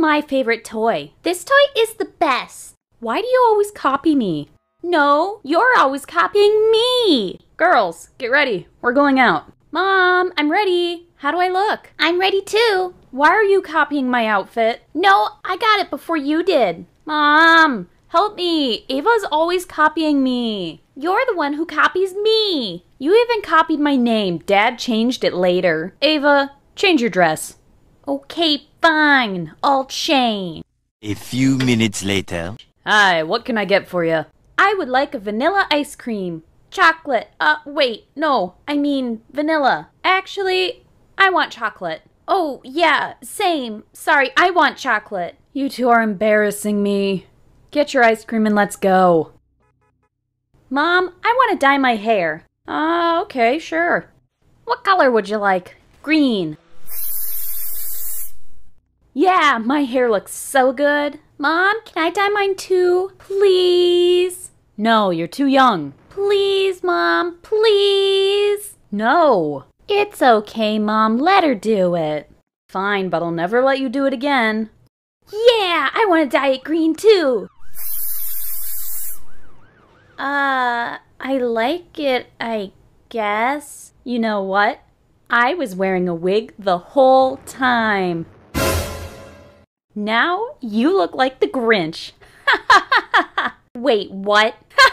my favorite toy. This toy is the best. Why do you always copy me? No, you're always copying me. Girls, get ready. We're going out. Mom, I'm ready. How do I look? I'm ready too. Why are you copying my outfit? No, I got it before you did. Mom, help me. Ava's always copying me. You're the one who copies me. You even copied my name. Dad changed it later. Ava, change your dress. Okay, fine. I'll change. A few minutes later. Hi, what can I get for you? I would like a vanilla ice cream. Chocolate. Uh, wait. No, I mean vanilla. Actually, I want chocolate. Oh, yeah, same. Sorry, I want chocolate. You two are embarrassing me. Get your ice cream and let's go. Mom, I want to dye my hair. Ah, uh, okay, sure. What color would you like? Green. Yeah, my hair looks so good. Mom, can I dye mine too? Please? No, you're too young. Please, Mom, please. No. It's okay, Mom. Let her do it. Fine, but I'll never let you do it again. Yeah, I want to dye it green too. Uh, I like it, I guess. You know what? I was wearing a wig the whole time. Now you look like the Grinch. Wait, what?